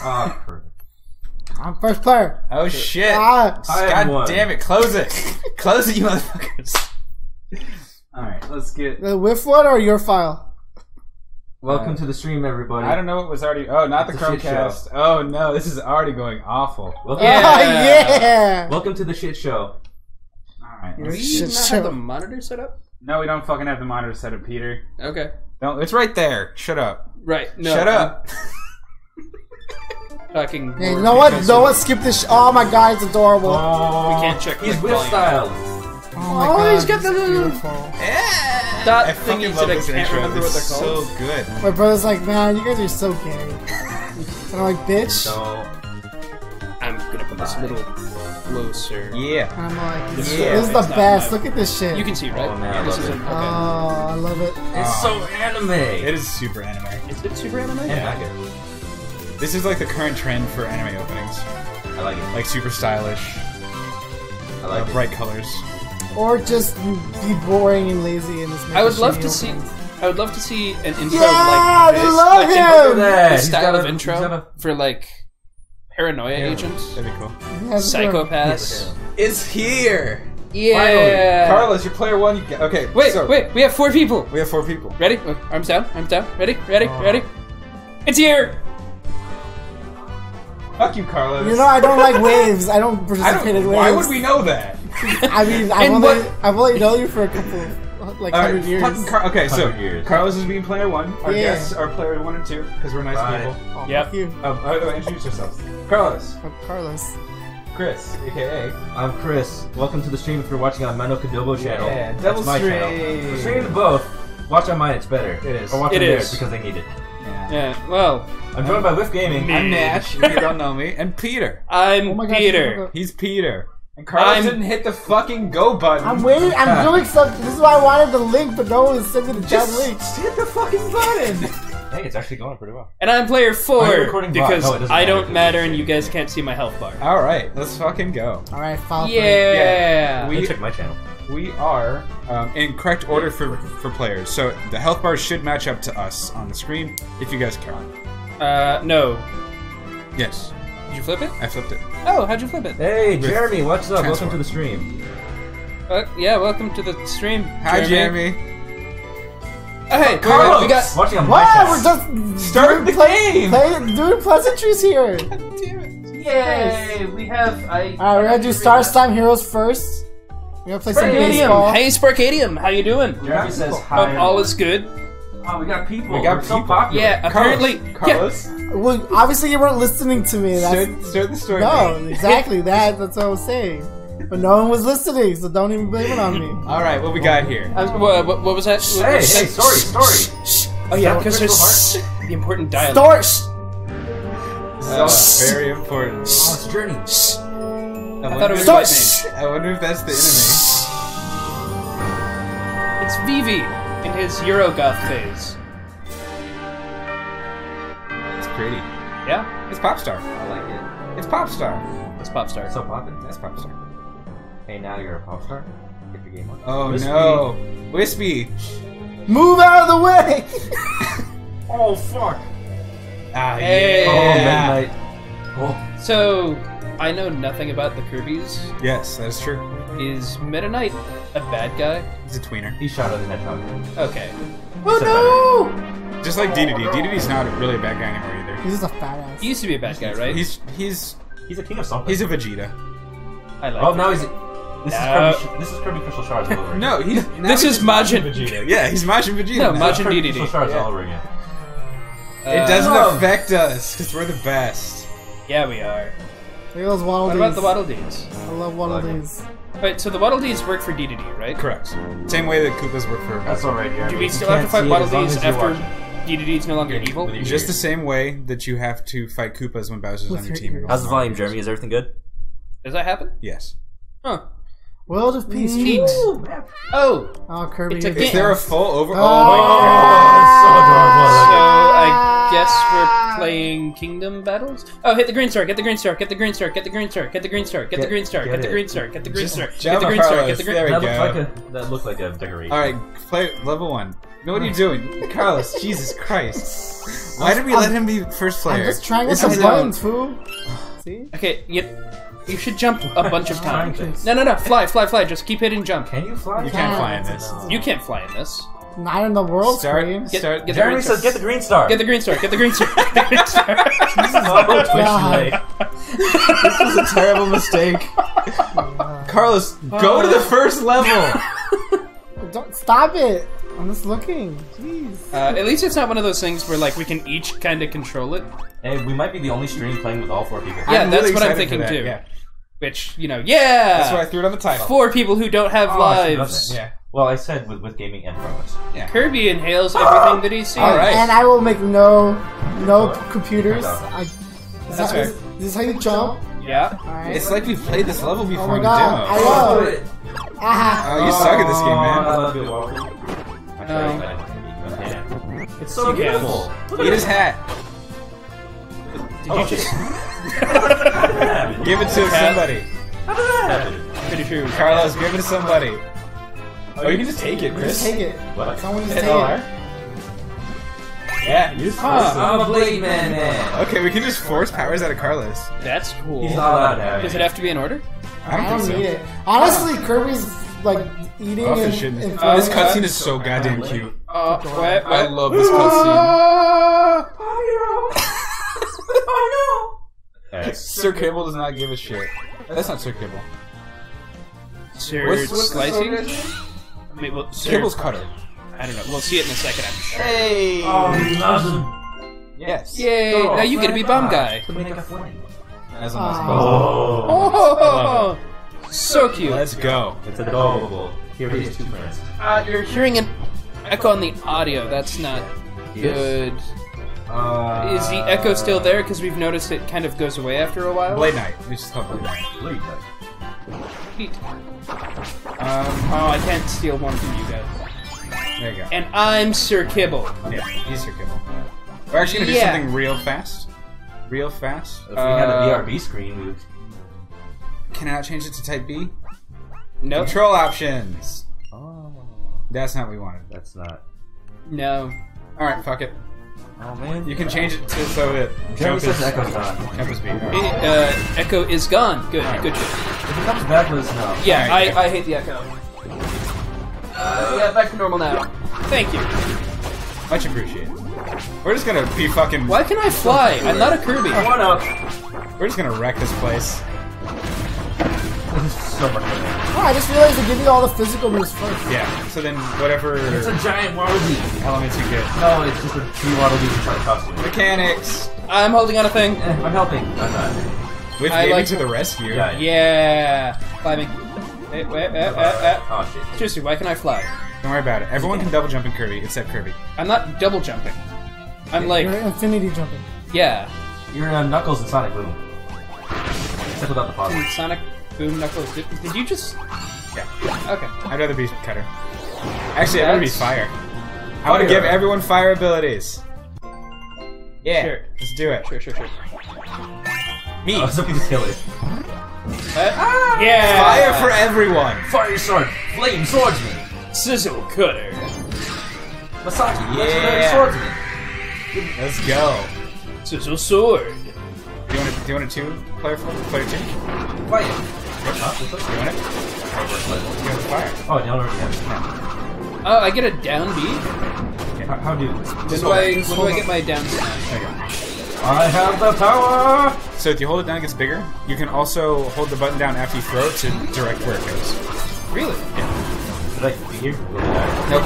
Ah, perfect. I'm first player. Oh shit! Ah, God one. damn it! Close it! Close it, you motherfuckers! All right, let's get. the whiff one or your file? Welcome to the stream, everybody. I don't know what was already. Oh, not the It's a shit Chromecast. Oh no, this is already going awful. Welcome, Yeah. Oh, yeah. welcome to the shit show. All right. You're Do you Shit not show. have the monitor set up? No, we don't fucking have the monitor set up, Peter. Okay. No, it's right there. Shut up. Right. No. Shut up. I'm Talking. Hey, you know what? No one skip this. Sh- oh my god, it's adorable. Oh, Oh, We can't check He's the whip volume. style. Oh my Oh, god, he's got the is little- beautiful. Yeah. That I thingy fucking that love I can't intro. remember what It's they're called. So good. My brother's like, man, you guys are so gay. And I'm like, bitch. So, I'm gonna put this a little closer. Yeah. And I'm like, this, Yeah. this is the best. Look at this shit. You can see, right? Oh, man, I this love is it. an, Oh. I love it. it's so oh. anime. It is super anime. Is it super anime? And Yeah. Back it. This is like the current trend for anime openings. I like it. Like super stylish, I uh, like it. bright colors. Or just be boring and lazy in this. I would love shitty to see. I would love to see an intro Yeah, like this, I love like in him! Look at that. style got of a- intro a- for like paranoia agents, That'd be cool. Yes, sir. psychopaths. It's here. Yeah. Carlos, you're player one. You get, okay. Wait, so wait. We have four people. We have four people. Ready? Look, Arms down. Arms down. Ready? Ready? Oh. Ready? It's here. Fuck you, Carlos. You know, I don't like waves. I don't participate in don't. waves. Why would we know that? I mean, I've only, what- I've only known you for a couple of, like, hundred right, years. Car- okay, so years. Carlos is being player one. Our Yeah. guests are player one and two because we're nice Bye. people. Oh, Yep. fuck you. Um, by the way, introduce yourselves. Carlos, I'm Carlos. Chris, aka I'm Chris. Welcome to the stream if you're watching on Mano Kadobo channel. Yeah, That's my stream. channel. We're streaming to both. Watch on mine, it's better. It is. Or watch It on theirs because they need it. Yeah. Yeah. Well, I'm joined by Whiff Gaming. Me. I'm Nash. If you don't know me, and Peter. I'm Oh my gosh, Peter. He's Peter. And Carlos I'm- didn't hit the fucking go button. I'm waiting. I'm doing something. This is why I wanted the link, but no one sent me the damn Just link. hit the fucking button. Hey, it's actually going pretty well. And I'm player four recording because No, I matter don't matter and you guys can't see my health bar. All right, let's fucking go. All right, file. Yeah. We We- check my channel. We are um, in correct order for for players. So the health bars should match up to us on the screen if you guys care. Uh, no. Yes, Did you flip it? I flipped it. Oh, how'd you flip it? Hey, Jeremy, what's up? Transfer. Welcome to the stream. Uh, yeah, welcome to the stream. Hi, Jeremy. Oh, hey, Carlos! we got. Watching on my What? We're just Start doing the pla- game! play- doing pleasantries here. Yay! We have. I. All right, we're gonna do Star Slam Heroes first. We're gonna play some baseball. Hey, Sparkadium. How you doing? Jeremy says Hope hi. all is good. Oh, we got people. We got We're so people. popular. Yeah, apparently. Carlos, Well, obviously you weren't listening to me. That's start, start the story. no, exactly that. That's what I was saying. But no one was listening, so don't even blame it on me. All right, what we got here? Uh, what, what, what was that? What Hey, was hey, that? story, story. Oh yeah, That because was there's the important dialogue. Storch. So very important. Oh, it's Journey. I, thought wonder it was if- Start- I wonder if that's the enemy. It's Vivi in his Eurogoth phase. It's pretty. Yeah, It's Popstar. I like it. It's Popstar. it's pop star. It's so poppin'. That's Popstar. Hey, now you're a pop star. Get your game on. Oh Wispy. no, Wispy. Move out of the way. Oh fuck. Ah, Hey. Oh, yeah. midnight. Oh, So, I know nothing about the Kirby's. Yes, that's true. Is Meta Knight a bad guy? He's a tweener. he shot at the hedgehog. Okay. oh no! Just like DDD. DDD's not really a bad guy anymore either. He's just a fat ass. He used to be a bad guy, right? He's he's He's a king of something. he's a Vegeta. I like Oh, him. now he's. This No. is Kirby. This is Kirby Crystal Shards all over again. No, he's now This he's is just Majin. Vegeta. Yeah, he's Majin Vegeta. No, now. Majin DDD. Crystal Shards Yeah. all over again. It Uh, doesn't Oh. affect us because we're the best. Yeah, we are. Look at those Waddle What about the Waddle Dees? I love Waddle Like 'em. Dees. Wait, so the Waddle Dees work for DDD, right? Correct. Same way that Koopas work for. That's alright, Jeremy. Do we still have to fight see it Waddle as long Dees as you're after. DDD is no longer Yeah, evil? Just the same way that you have to fight Koopas when Bowser's With on your your team. ears. How's the volume, Jeremy? Is everything good? Does that happen? Yes. Huh. World of Peace. Neat. Oh, Oh, Kirby. It's a you're game. Is there a full over? Oh. Oh, my Oh, so that's so adorable. I guess Yes, we're ah. playing Kingdom Battles. Oh, hit the green star! Get the green star! Get the green star! Get the green star! Get the green star! Get the green star! get Get the green star! Get the green Just star! Get jump the green on star! Get Carlos. the green. There we That go. looked like a that looked like a decoration. All right, play level one. Know what are you doing, Carlos? Jesus Christ! Why did we let him be first player? I'm just trying to This get is some dumb. buttons, fool. See? Okay, you, you should jump a bunch of Trying times. to- No, no, no! Fly, fly, fly! Just keep hitting jump. Can you fly? You can't fly in this. You can't fly in this. Not in the world Start. screen. Get, Start. get the Jeremy green says, "Get the green star." Get the green star! Get the green star! Get the green star! oh, Twitch God. This was a terrible mistake. Carlos, go to the first level. Don't stop it. I'm just looking. Jeez. Uh, at least it's not one of those things where like we can each kind of control it. Hey, we might be the only stream playing with all four people. Yeah, I'm that's really what I'm thinking too. Yeah, Which you know, yeah. that's why I threw it on the title. Four people who don't have Oh, I should've lives. that. Yeah. Well, I said with, with gaming and progress. Kirby inhales everything that he sees. All right. And I will make no no computers. I, is, That's that, fair. is, this is how you jump. Yeah. Alright. It's like we've played this level before oh my in god. I demo. know. it. Ah. Oh, you suck at this game, I man. love you, Walter. Actually, I don't think you can. It's so You can. beautiful. Look Eat at his hat. Did you just? Give it to somebody. Pretty sure. Carlos, give it to somebody. Oh, you can just take it, Just Chris. take it. What? Someone just Hit take R. it. Yeah, use Huh. I'm a Blade Man man. Okay, we can just force powers out of Carlos. That's cool. He's not allowed to have Does it. it have to be in order? I don't, I don't think need so. it. Honestly, Kirby's like eating Oh, and, this and Oh, this cutscene is so goddamn cute. Uh, what? I love this cutscene. Alright. Sir Kibble does not give a shit. That's not Sir Kibble. Sir What's- what's slicing? slogan? Wait, well, Sir, Kibble's cutter. I don't know. We'll see it in a second. I'm sure. Hey. awesome. Yes. Yay! Oh, now you get to be bum guy. To make a flame. As I'm not Oh. Oh, so cute. Let's go. It's adorable. Here are these two friends. Uh, you're hearing an echo on the audio. That's not good. Uh, Is the echo still there? Because we've noticed it kind of goes away after a while. Blade Knight. We just call it Blade Knight. Blade Knight. Neat. Um, Oh, I can't steal one from you guys. there you go. And I'm Sir Kibble. Yeah, he's Sir Kibble. We're actually gonna do something real fast. Real fast. If we had a Uh, VRB screen, we would. Can I not change it to Type B? Nope. Control options. Oh, That's not what we wanted. that's not. No. All right, fuck it. Oh man. You can change it to so that Jeremy jump is, Echo's gone. jump is B. All Eh. Uh, echo is gone. Good. Good. shit. If he comes back, let us know. Yeah, Alright. I, I hate the echo. Uh, yeah, back to normal now. Thank you. Much appreciated. We're just gonna be fucking. Why can I fly? I'm not a Kirby. One up. We're just gonna wreck this place. This is so much fun. Oh, I just realized they give you all the physical moves first. Yeah. So then, whatever It's a giant Waluigi. elements you get. No, it's just a tree Waluigi trying to costume. Mechanics. I'm holding on a thing. Eh, I'm helping. I'm not. With I Gaming like- to the rescue. Yeah. Yeah. Climbing. Eh, eh, eh, eh, eh. Oh shit. Seriously, why can I fly? Don't worry about it. Everyone can double jump in Kirby except Kirby. I'm not double jumping. I'm like, You're infinity jumping. yeah. You're uh, Knuckles and Sonic Boom. Except without the pause. Sonic Boom Knuckles. Did, did you just? Yeah. Okay. I'd rather be Cutter. Actually, I'd rather be That's- Fire. I want to give everyone fire abilities. Yeah. Sure. Let's do it. Sure, sure, sure. Me. I was hoping to kill it. Uh, yeah. Fire for everyone. Fire sword, flame swordsman, Sizzle Cutter. Masaki, Yeah. legendary swordsman. Let's go. Sizzle Sword. Do you want to do you want a two player for player two? You Fire. Huh? What's up? want it? You want the fire? Oh, you already have it. Oh, I get a down B. How, how do? When do I, when do I get my down? There you go. I have the power. So if you hold it down, it gets bigger. You can also hold the button down after you throw it to direct where it goes. Really? Should I be here? Nope.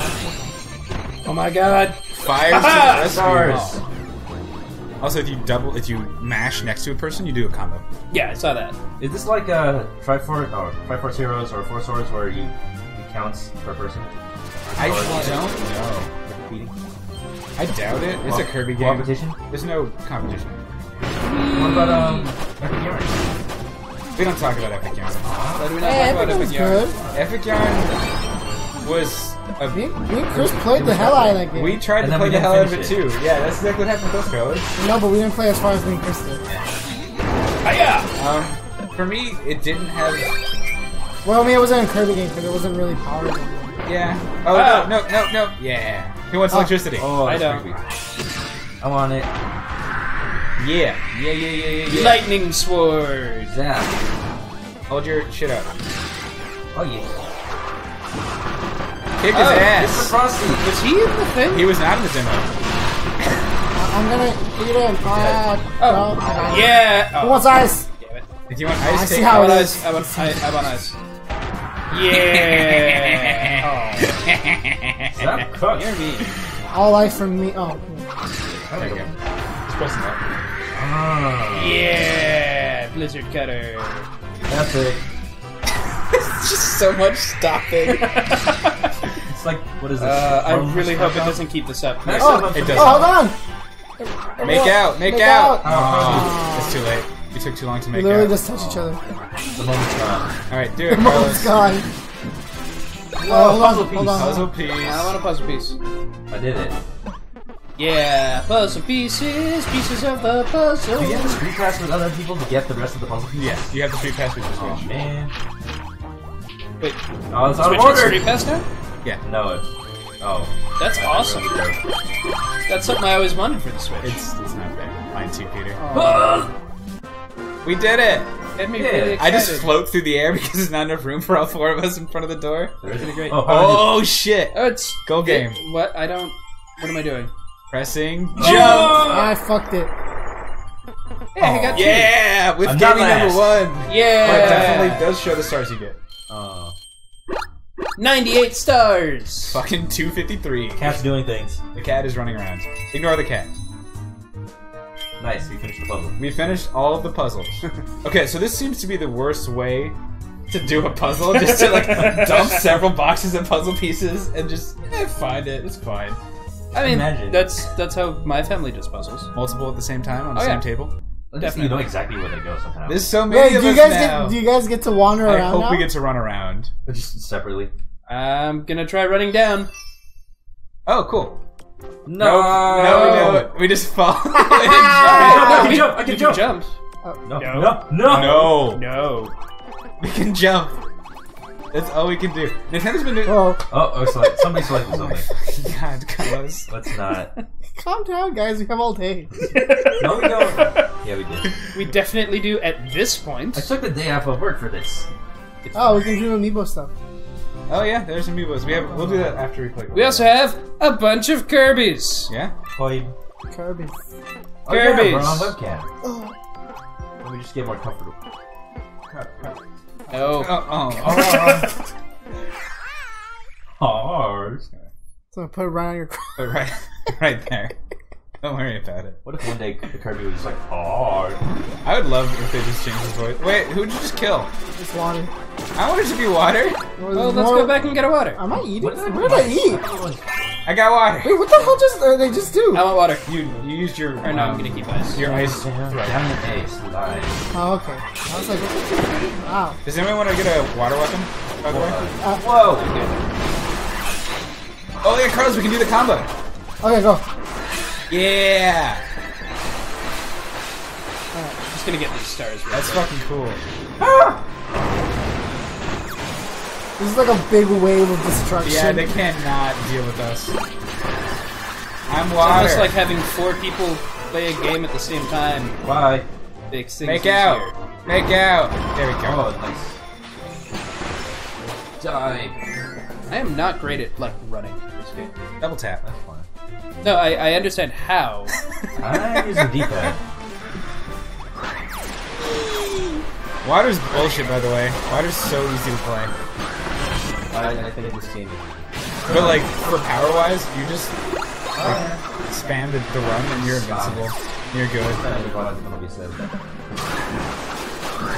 Oh my god. Fires to the rescue. Stars. Also, if you double, if you mash next to a person, you do a combo. Yeah, I saw that. Is this like uh, Triforce or Triforce Heroes or Four Swords where you it counts per person? I don't know. defeating? I doubt it. It's a Kirby game. Competition. There's no competition. What about um? Epic Yarn? We don't talk about Epic Yarn. Why do we not Hey, talk about Epic Epic was Yarn? good. Epic Yarn was Uh, Me, me and Chris played the hell out of that game. we tried And to play the hell out of it finish too. Yeah, that's exactly what happened with those colors. no, but we didn't play as far as me and Chris did. Hiya! Um, for me, it didn't have. Well, I mean, it wasn't a Kirby game because it wasn't really powered. Yeah. Oh Ah. no, no, no, no. Yeah. Who wants Oh. electricity? Oh, I that's don't. creepy. I want it. Yeah. Yeah, yeah, yeah, yeah, yeah. Lightning sword. Zap. Hold your shit up. Oh yeah. Kick his Oh, Mr. ass. Frosty. Was he in the thing? He was not in the demo. I- I'm gonna eat him. Ah, Oh. no, I got it. Yeah. Who Oh, wants ice? damn it. If you want ice? I ice, see how I it want is. ice. I want, I, I want ice. Yeah. Zap cook. You're mean. All ice from me. Oh, There you go. Just pressing that. Ah, Yeah. Blizzard cutter. that's it. It's just so much stopping. It's like what is this? Uh, I Marvel really hope it doesn't keep this up. Next Oh, it I'm- does. oh, hold on. make out, make, Make out. out. Oh, it's too late. You took too long to We make literally out. just touch each other. The moment's gone. All right, do it, The moment's Carlos. gone. Oh, hold puzzle on, piece. hold on. Puzzle I want a puzzle piece. I did it. Yeah, puzzle pieces, pieces of the puzzle. Do you have to screen pass with other people to get the rest of the puzzle pieces? Yes, you have the free pass with this Oh man. Wait, Oh, it's out Switch of order. Street Pass now? Yeah, No, it's. Oh. That's awesome. That's something I always wanted for the Switch. it's it's not there. Mine too, Peter. We did it. Made me Yeah. really I just float through the air because there's not enough room for all four of us in front of the door. There is a great. Oh, oh. Oh shit! Oh, it's Go game. What? I don't. What am I doing? Pressing oh! jump. Ah, I fucked it. Yeah, I oh, got two. Yeah, with I'm gaming number one. Yeah. But it definitely does show the stars you get. Oh. 98 stars. Fucking 253. Cat's doing things. The cat is running around. Ignore the cat. Nice, we finished the puzzle. We finished all of the puzzles. okay, so this seems to be the worst way to do a puzzle, just to like dump several boxes of puzzle pieces and just eh, find it. It's fine. I mean, Imagine. that's that's how my family does puzzles. Multiple at the same time on the Oh, same yeah. table. At Definitely. you know exactly where they go somehow. There's so many Wait, of do you us guys now. get? Do you guys get to wander I around hope now? we get to run around. But just separately. I'm gonna try running down. Oh, cool. No, No, we don't. We just fall. I and can jump, I can you jump. jump. No, oh. No. no, no, jump. no, No. we can jump. That's all we can do. Nintendo's been doing. Oh, Oh, oh select, somebody selected oh something. God, Carlos. Let's not. calm down, guys. We have all day. No, we don't. Yeah, we did. We definitely do at this point. I took the day off of work for this. Oh, we can do amiibo stuff. Oh yeah, there's amiibos. We have. We'll do that after we play. We also have a bunch of Kirby's. Yeah. Toy. Kirby. Oh, yeah, we're on webcam. Oh, Let me just get more comfortable. No. Oh, oh, oh. oh, oh, oh. Hard. so put it right on your. Oh, right, right there. Don't worry about it. What if one day the Kirby was just like hard? I would love if they just changed his voice. Wait, who'd you just kill? Just water. I wanted to be water. Well, let's go back and get a water. Am I eating? What did I What did I eat? I got water. Wait, what the hell just uh, they just do? I want water. You you used your. Or no, I'm um, gonna keep ice. Your ice. Damn, throw. damn it, Ace. Lie. Oh, okay. I was like, what? wow. Does anyone want to get a water weapon? By the way. Whoa! Oh yeah, Carlos, we can do the combo. Okay, go. Yeah, Alright, I'm Just gonna get these stars. Real that's quick. fucking cool. This is like a big wave of destruction. Yeah, they cannot deal with us. I'm It's almost like having four people play a game at the same time. Why? Makes things Make easier. out. Make out. There we go. Oh, nice. Die. I am not great at like running this game. Double tap. That's fine. No, I, I understand how. I'm using D-pad. Water's bullshit, by the way. Water's so easy to play. I, I think this game. But like for power wise, you just like, spam the, the run and you're invincible. You're good.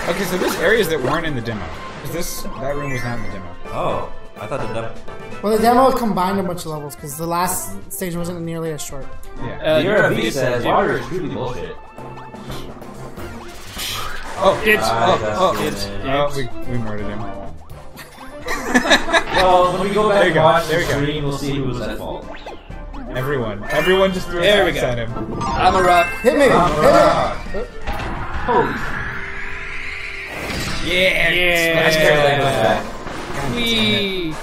Okay, so there's areas that weren't in the demo. 'Cause this that room was not in the demo. Oh, I thought the demo. Well, the demo combined a bunch of levels because the last stage wasn't nearly as short. Yeah. Uh, Zero the B says Zero water is truly bullshit. Oh, It's oh, oh, good. it's, oh, we, we murdered him. Well, when we go back you and go, watch there the you go. stream, we'll see who was at fault. Everyone. Everyone just threw There we attacks at him. I'm a rock. Hit me! Hit Holy Yeah. Yeah. Smash That goes that. back. Wee.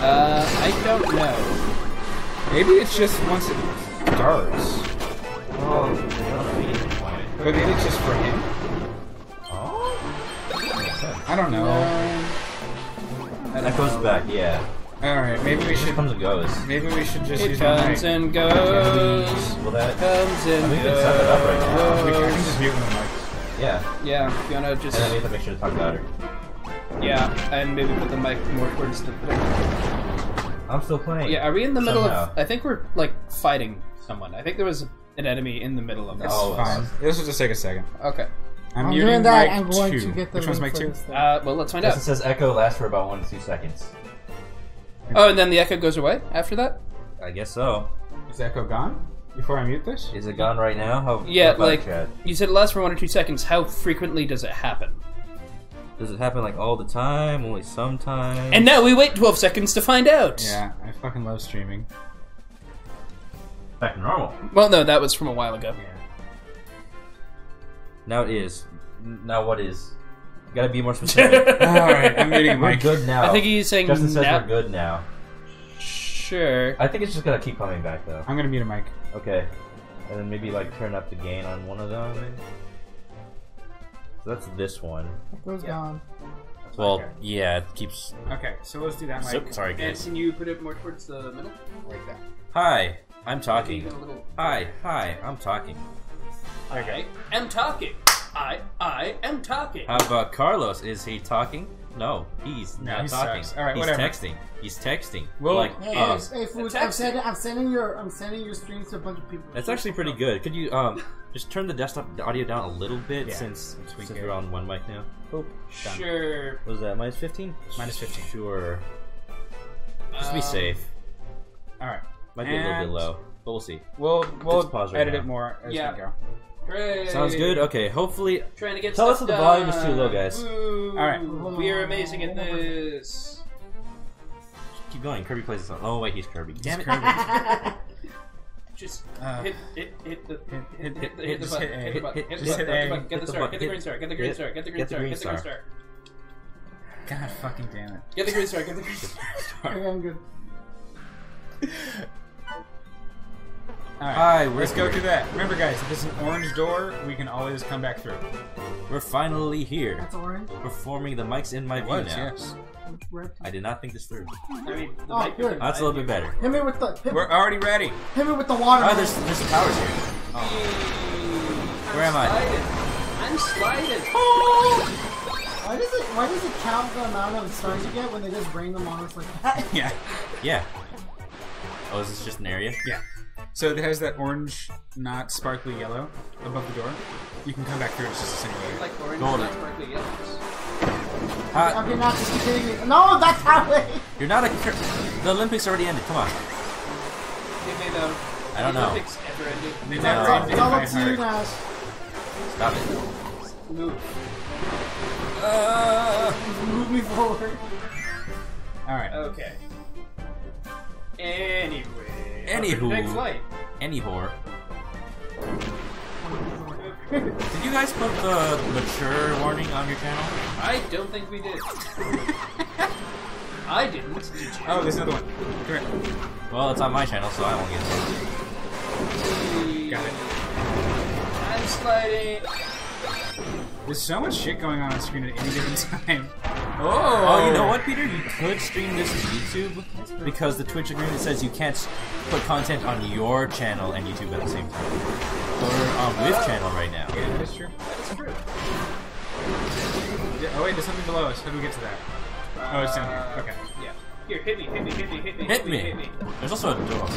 Uh, I don't know. Maybe it's just once it starts. Oh, But maybe it's just for him. I don't know. That goes back, yeah. Alright, maybe we It should comes and goes. maybe we should just It use my comes mic. and goes. Will that? Comes and I mean, we can set it up right now. We can, goes. just mute my mic. Yeah. Yeah, if you wanna just And then we have to make sure to talk louder. yeah, and maybe put the mic more towards the. I'm still playing. Yeah, are we in the middle Somehow. of? I think we're like fighting someone. I think there was an enemy in the middle of this. Oh, Fine. This will just take a second. Okay. I'm, I'm muting doing that. mic I'm going two. to get the Which one's link mic for two? Uh, well, let's find Justin out. says echo lasts for about one to two seconds. Oh, and then the echo goes away after that. I guess so. Is the echo gone? Before I mute this? Is it gone right now? How, Yeah, like chat? you said, it lasts for one or two seconds. How frequently does it happen? Does it happen like all the time? Only sometimes? And now we wait 12 seconds to find out. Yeah, I fucking love streaming. back to normal. Well, no, that was from a while ago. Now it is. Now what is? You gotta be more specific. Alright, I'm muting we're mic. good now. I think he's saying Justin says now. we're good now. Sure. I think it's just gonna keep coming back though. I'm gonna mute a mic. Okay. And then maybe like turn up the gain on one of them. So that's this one. It goes down. Well, yeah, it keeps. Okay, so let's do that mic. So, sorry, And guys. can you put it more towards the middle? Like that. Hi, I'm talking. A little- Hi, hi, I'm talking. I am talking. I I am talking. How about Carlos? Is he talking? No, he's No, not he talking. sucks. All right, he's whatever. texting. He's texting. Well- like, Hey, uh, hey, hey, fools, I'm sending, I'm sending your, I'm sending your streams to a bunch of people. that's actually pretty good. Could you um just turn the desktop audio down a little bit Yeah, since tweak since we're on one mic now? Boop. Done. Sure. What was that minus fifteen? Minus 15. Sure. Just be Um, safe. Alright. Might be a little bit and- low, but we'll see. We'll we'll pause right edit now. it more as Yeah. we go. Hooray. Sounds good. Okay, hopefully. Trying to get Tell us stuff if the volume is too low, guys. Woo. Alright. We are amazing at this. Keep going. Kirby plays this on. Oh wait, he's Kirby. Damn it. Kirby. Just Uh, hit, hit, hit the, hit, hit- hit, the, hit- hit the just button, hit A. hit the button, Hit- hit the just button, hit hit the A. button, get Hit the the star, button. get the green star, get the green Get- star, get the green get the star, green get the green star. star, God fucking damn it. get the green star, get the green star. Okay, I'm good. Alright. Hi, Let's go here. through that. Remember guys, if it's an orange door, we can always come back through. We're finally here, That's orange. performing the mics in my view Was, now. yes. I did not think this through. I mean, the Oh, good. That's a little bit better. Hit me with the, hit, We're already ready. hit me with the water. Oh, there's there's towers here. Oh. Where am I? I'm sliding. Oh! Why does it, why does it count the amount of stars you get when they just bring them on us like that? Yeah. Yeah. Oh, is this just an area? Yeah. So it has that orange, not sparkly yellow above the door. You can come back through. It's just a single layer. Like orange, Golden. not sparkly yellows. Uh, Okay, now just keep hitting me. No, that's how they. you're not a. Cur- the Olympics already ended. Come on. Did they though? I don't The know. Olympics ever ended? They never It's all- ended it's all up to you, heart. Stop it. Move. Uh, Move me forward. Alright. Okay. Anyway. Anywho. Big flight. any whore. Did you guys put the mature warning on your channel? I don't think we did. I didn't. Did you? Oh, there's another one. Come here. Well, it's on my channel, so I won't get it. Got it. I'm sliding. There's so much shit going on on screen at any given time. Oh. oh, you know what, Peter? You could stream this to YouTube because the Twitch agreement says you can't put content on your channel and YouTube at the same time. We're on um, with channel right now. Yeah, that is true. That's true. Yeah, oh wait, there's something below us. How do we get to that? Oh, it's down here. Okay. Yeah. Here, hit me, hit me, hit me, hit me, Hit me. hit me. There's also a door.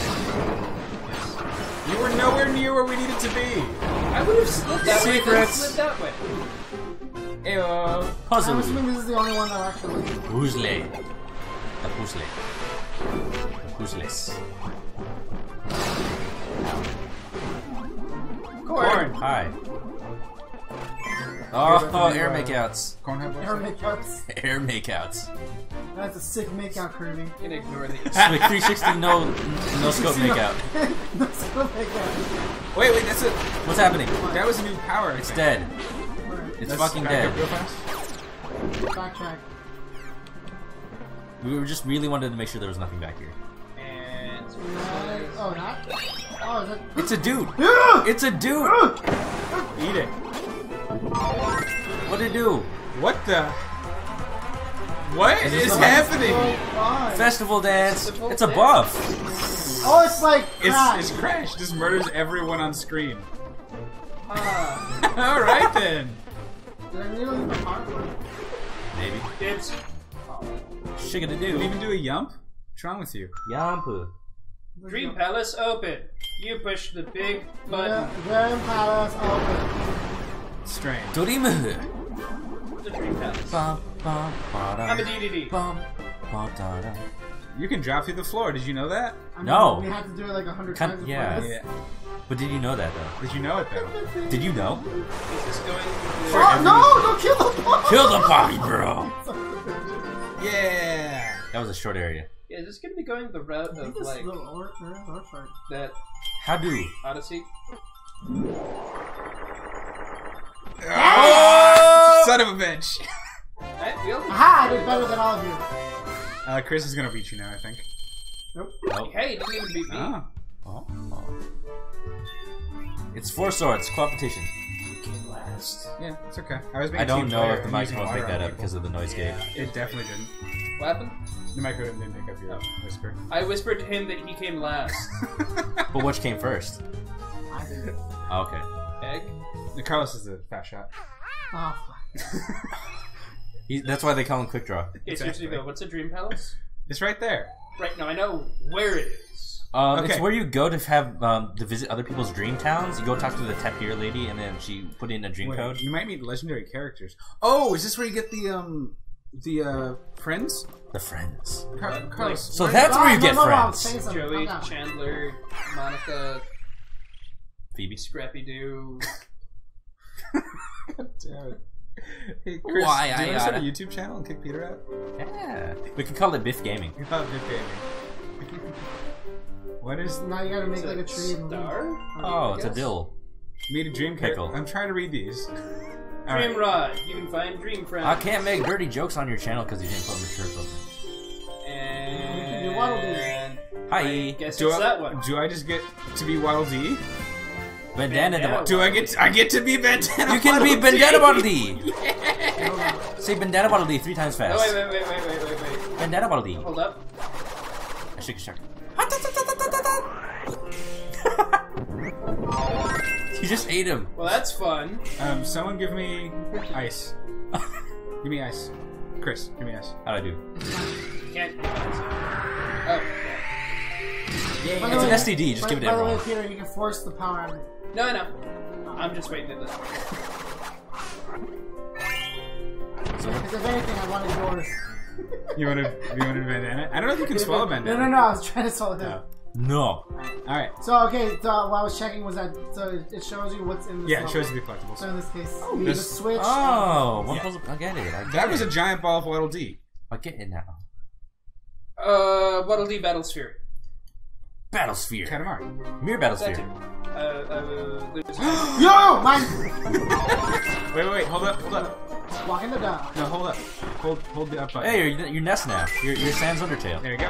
You were nowhere near where we needed to be. I would have slid that way. Secrets. Slid that way. Ew. Puzzle. I'm assuming this is the only one that actually. Puzzle. The puzzle. Puzzles. Corn. Hi. Oh, oh air makeouts. Cornhead Air makeouts. Air makeouts. That's a sick makeout, Kirby. You can ignore these. Like 360 no no scope makeout. no scope makeout. Wait, wait, that's it. What's happening? That was a new power. It's think. dead. Alright, It's Let's fucking dead. real fast. backtrack. We were just really wanted to make sure there was nothing back here. And Right. Oh, that? Oh, is that? It's a dude. Yeah! It's a dude. Eat it. What did it do? What the? What Is is, happening? Oh, Festival dance. Festival It's a dance. buff. Oh, it's like It's, Crash. it's Crash. Just murders everyone on screen. ah, All right then. Did I need to leave my heart? Maybe. it's Shigga to Didn't even do a yump. What's wrong with you? Yampu. Dream Palace open. You push the big button. Grand Palace open. Strange. Dorimu. The Dream Palace. Bum, bum, ba-da. I'm a DDD. Bum, ba-da-da. You can drop through the floor. Did you know that? I mean, No. We had to do it like a hundred Can- times. before yeah. this. Yeah. But did you know that though? Did you know it though? Did you know? Is this going? Oh, no! Don't kill the ball! Kill the party, bro. Yeah. That was a short area. Yeah, is this gonna be going the route I of think this like little orc, or orc part. that How do? Odyssey? Ah! Oh! Son of a bitch. I feel Aha! I did better than all of you. Uh, Chris is gonna beat you now, I think. Nope. Nope. Hey, you didn't even beat me. Oh. Oh. It's four swords competition. You came last. Yeah, it's okay. I was being I don't know if the microphone picked that up people. because of the noise gate. It definitely didn't. What happened? The microphone didn't pick up your whisper. I whispered to him that he came last. But which came first? I did. Oh, okay. Egg. The Carlos is a fat shot. Oh, fuck. He, that's why they call him Quick Draw. Okay, seriously though, what's a Dream Palace? It's right there. Right now, I know where it is. Um, It's Okay. where you go to have um, to visit other people's dream towns. You go talk to the tapir lady, and then she put in a dream Wait, code. You might meet legendary characters. Oh, is this where you get the um the uh friends? The friends. Car- Like- Carlos. So that's where you get no, no, I'm friends. saying. Joey, Chandler, Monica, Phoebe. Scrappy Doo. Damn it. Hey, Chris, Why do you I want to uh, start a gotta- YouTube channel and kick Peter out? Yeah. We could call it Biff Gaming. We thought Big Gaming. what is Now you gotta make like a it tree and Star? Oh, oh, it's a dill. meet a dream Pickle. character? I'm trying to read these. All Dream right. Rod. You can find Dream Friends. I can't make dirty jokes on your channel because you didn't put mature filter. And You Waddle Dee. Hi. guess Do it's I, that one. do I just get to be Waddle Dee? Bandana. Bandana. Bandana. Do I get I get to be Bandana? You can be Waddle Dee? Bandana Waddle Dee. Say Bandana Waddle Dee three times Oh, fast. wait, wait, wait, wait, wait, wait, wait. Bandana Waddle Dee. Hold up. I shake a shark. You just ate him. Well, that's fun. Um, someone give me ice. give me ice. Chris, give me ice. How'd I do? Can't. Oh. By the It's an way- STD, just by, give it to by the way. Peter, you can force the power out of it. No, I know. I'm just waiting at this point. Because if anything, I wanted yours. You want to? You want a bandana? I don't know if you can swallow No, bandana. no, no, I was trying to solve it. No. No. All right. So, okay, so what I was checking was that so it- it shows you what's in the Yeah, it shows you the collectibles. So in this case, the, this- the Switch. Oh, one Yeah. puzzle. I get it. I get That was it. a giant ball of Waddle Dee. I get it now. Uh, Waddle Dee Battlesphere. Battlesphere. Katamari. Mirror That Battlesphere. too. Uh, uh, there's Yo! Mine! Wait, wait, wait. Hold up, hold up. Walk in the dog. No, hold up. Hold, hold the up button. Hey, you're, you're Ness now. You're, you're Sans Undertale. There you go.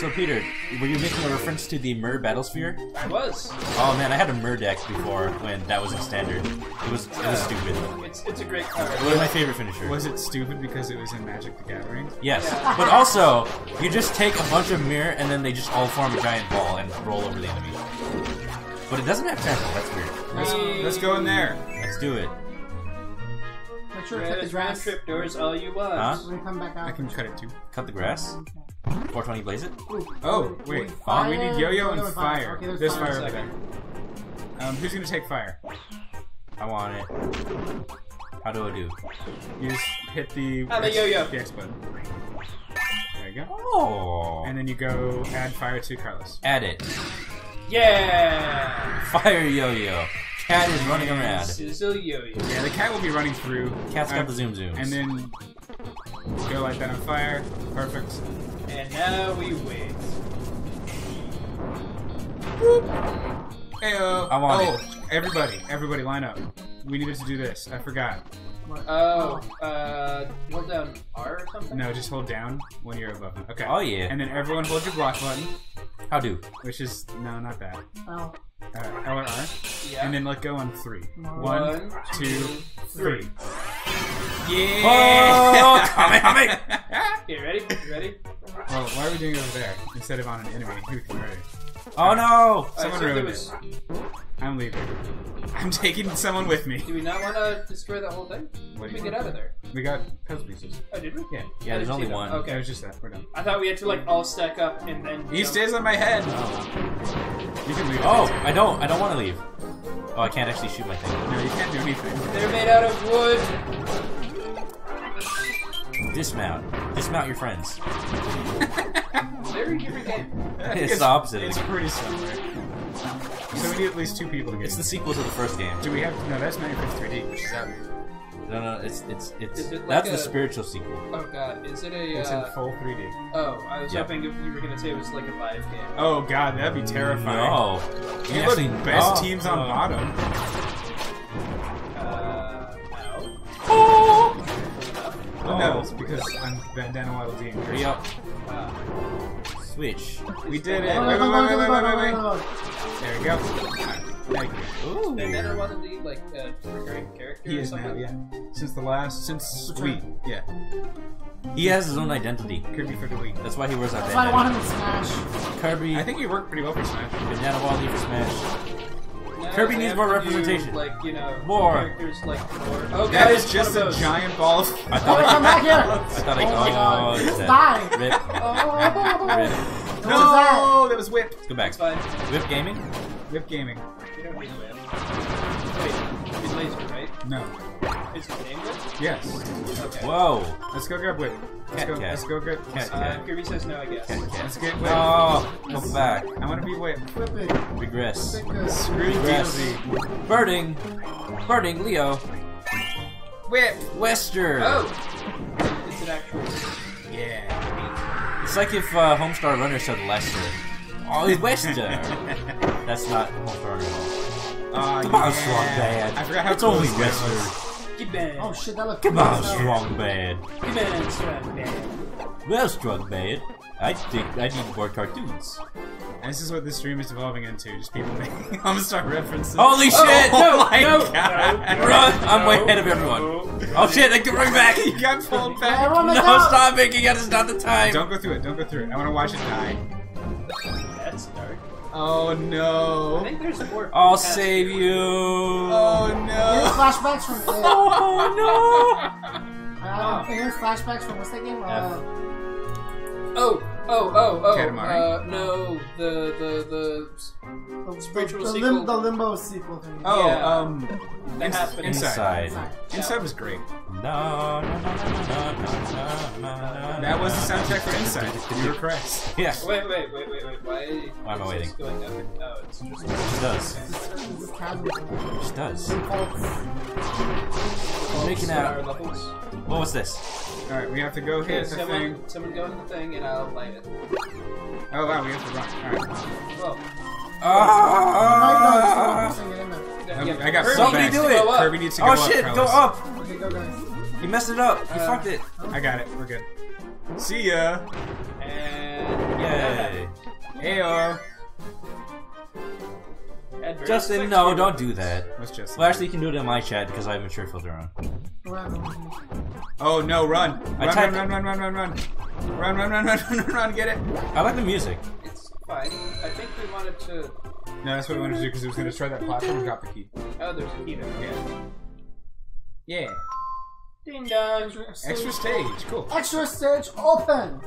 So, Peter, were you making a reference to the Myr Battlesphere? I was. Oh man, I had a Mer deck before when that was in standard. It was it was stupid. It's it's a great card. It was my favorite finisher. Was it stupid because it was in Magic the Gathering? Yes, Yeah. but also you just take a bunch of mirror and then they just all form a giant ball and roll over the enemy. But it doesn't have tempo. That's weird. Let's, let's go in there. Let's do it. Make sure to cut the round grass trip doors all you want. Huh? when you come back out. I can cut it too. Cut the grass. 420 blaze it. Ooh. Oh, wait. Fire, we need yo-yo and yo-yo fire. Okay, there's There's fire. fire over there. Um, who's gonna take fire? I want it. How do I do? You just hit the Ah, the yo-yo. the X button. There you go. Oh. And then you go add fire to Carlos. Add it. Yeah. Fire yo-yo. cat is running around. Sizzle yo-yo. Yeah, the cat will be running through. Cat's got Uh, the zoom zooms. And then go light that on fire. Perfect. And now we wait. Heyo. I'm on oh, everybody, everybody, line up. We needed to do this. I forgot. Oh, uh, hold down R or something? No, just hold down when you're above it. Okay. Oh, yeah. And then everyone hold your block button, How do? which is no, not that. Oh. Uh, L or R. Yeah. And then let go on three. One, One, two, three. Yeah. Oh, Kamehameha! Okay, ready? Ready? well, why are we doing it over there instead of on an enemy who can ready? Oh no! Alright, Someone so ruined was, I'm leaving. I'm taking someone with me. Do we not want to destroy that whole thing? What do we you get want? out of there? We got puzzle pieces. Oh, did we? Yeah. Yeah, I there's didn't only see that. one. It Okay. was just that. We're done. I thought we had to like all stack up and then. He jump. stays on my head. Oh. You can leave. Oh, I don't. I don't want to leave. Oh, I can't actually shoot my thing. No, you can't do anything. They're made out of wood. Dismount. Dismount your friends. Very different game. It's the opposite. It's pretty similar. So we need at least two people to get. It's the sequel to the first game. Do we have? No, that's Minecraft 3D, which is out. No, no, it's it's it's it like that's a- the spiritual sequel. Oh god, is it a? It's in Uh, full 3D. oh, I was Yep. hoping if you were gonna say it was like a live game. Oh god, that'd be terrifying. No, You You look actually- best oh, teams on oh. bottom. Uh, no. Oh, Oh, no, it's because I'm Bandana Waddle Dee and hurry up! Switch. We did it! Oh, wait, wait, wait, wait, wait, wait, wait. There we go. Right. Ooh. And Netter wasn't he like a recurring character? He is now, yeah. Since the last, since Sweet, yeah. He has his own identity. Kirby for the week. That's why he wears that. That's why I want him to Smash. Kirby. I think he worked pretty well for Smash. Banana Wally for Smash. No, Kirby needs more to do, representation. like you know, More. characters like more. Oh god, That is just one a of those. giant ball of. I Oh, thought come I, back here! I thought I. Oh my God. Oh, Just it's die. that. Rip. Oh. Rip. Was No, that was Whip. Let's go back. It's fine. Whip gaming. Whip Gaming. We don't need whip. Wait, it's laser, right? No. Is his name? Yes. Okay. Whoa. Let's go grab Whip. Let's Cat, go. cat. Let's go get. Cat, Uh, cat. Kirby says no, I guess. Cat, cat. Let's get Whip. Oh, come back. I want to be Whip. Flip it. Regress. Flip it. Screw Regress. DLC. Birding. Birding, Leo. Whip. Wester. Oh, it's an actual. Yeah. It's like if uh, Homestar Runner said Lester. Oh, Wester. That's not Homestar Runner at all. Uh, Come on, yeah. strong bad. I forgot how It's only close that Wester. was. Keep bad. Oh shit, that looked Come on, cool. strong bad. Keep bad, strong bad. Well, strong bad. I think I need more cartoons. And this is what this stream is devolving into. Just people making Homestar references. Holy shit! Oh my no, god! no, Run! I'm way ahead of everyone. no. Oh shit! I can run back. you got pulled Hey, back. everyone No, make out. stop making it. It's not the time. Don't go through it. Don't go through it. I want to watch it die. That's dark. Oh I no! think there's more. I'll save you. Oh Here's no! flashbacks from. Uh, Oh uh, here's flashbacks from what's that game? Uh, Oh, oh, oh, oh. Katamari? Uh, no, the the the, the spiritual the, sequel. Lim- the limbo sequel thing. Oh, Yeah. um, that Ins- happened. Inside. Inside. Sorry. Inside was great. No, no, no, no, That was the soundtrack for Inside. You were correct. Yeah, Wait, wait, wait, wait, wait. Why? Why am I waiting? this Going up and, oh, it's just. it just does. This is casual. It does. Making Making out. What was this? All right, we have to go Okay, hit the someone, thing. someone go in the thing and I'll light it. Oh wow, we have to run. All right. Oh. Ah! No, no, it's not- yeah, Um, yeah, I got Kirby Somebody needs do it. Kirby needs to go Oh up. shit! Go up! Okay, go guys. You messed it up. You Uh, fucked it. I got it. We're good. See ya. And Yay! Ayo. Add various Justin, no, don't do that. What's just? Well, actually, you can do it in my chat because I have a mature filter on. Run. Oh no! Run! Run! Run! Run! Run! Run! Run! Run! Run! Run! Run! Run! Run! Run! Get it! I like the music. It's fine. I think we wanted to. No, that's what we wanted to do because it was going to destroy that platform and drop the key. Oh, there's a key there. Yeah. Yeah. Ding dong. Extra stage. Cool. Extra stage open.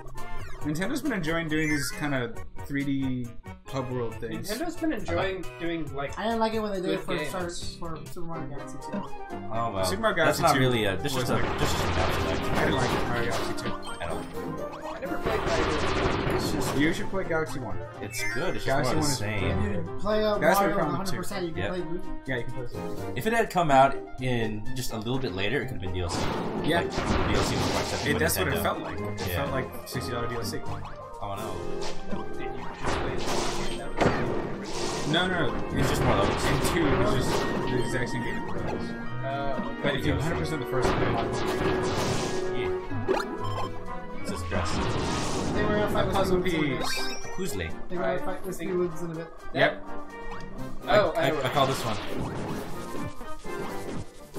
Nintendo's been enjoying doing these kind of 3D hub world things. Nintendo's been enjoying uh-huh. doing like. I didn't like it when they did it Good for games. Star, for Super Mario Galaxy 2. Oh well. Super Mario That's not 2 really a. This is was just a. like- This is just an I didn't like Mario Galaxy 2. I don't. I never played Mario. It's just You should play Galaxy One. it's good. It's just Galaxy more One the is same. You play a That's Mario 100. percent You can Yeah. play Luigi. Yeah, you can play. this. If it had come out in just a little bit later, it could have been DLC. Yeah. Like, DLC was quite something It, with that's what it Nintendo. felt like. It Yeah. felt like sixty dollar DLC. Oh no, Did you just play it? That was- No, no, no. it's just more levels. In two, it's just the exact same game. Oh, But if you 100 percent the first one, Yeah. It's just dress. They were gonna fight with puzzle Luigi in a bit. piece. Who's late? They were gonna fight with think- Luigi in a bit. Yep, oh, I, I, I call this one.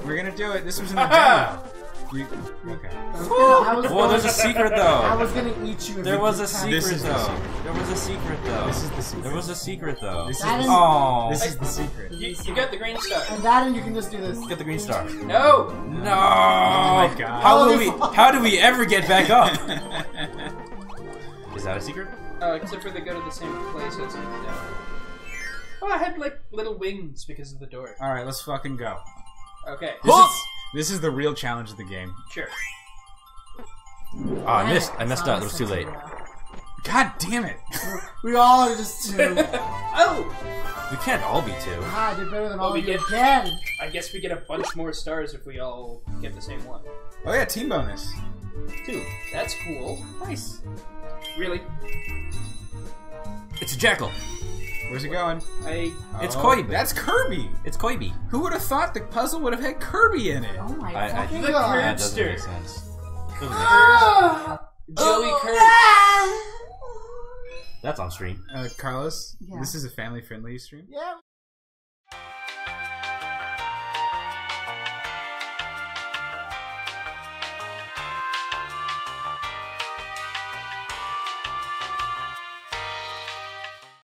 we're gonna do it. This was in the Aha! demo. We, okay. I was gonna, I was Whoa, there's a secret though. I was gonna eat you. There was a secret This is the though. secret. There was a secret though. This is the secret. There was a secret though. This is the Oh, This is the secret. you, you got the green star. And that, and you can just do this. get the green star. No. No. Oh my God. How will oh, we? How do we ever get back up? is that a secret? Oh, except for they go to the same place as no. Oh, I had like little wings because of the door. All right, let's fucking go. Okay, This is, this is the real challenge of the game. sure. Oh, I missed. I messed up. It was too late. God damn it! We all are just two. Oh, We can't all be two. ah, I did better than Well, all we of you get- again. I guess we get a bunch more stars if we all get the same one. Oh yeah, team bonus. Two. That's cool. Nice. Really, It's a jackal. Where's it going? I It's Oh, Koibi. That's Kirby. It's Koibi. Who would have thought the puzzle would have had Kirby in it? Oh my I- I- fucking The god. That doesn't make sense. Doesn't make- Ah! Joey Kurt. Ah! That's on stream. Uh, Carlos, Yeah. this is a family-friendly stream. Yeah.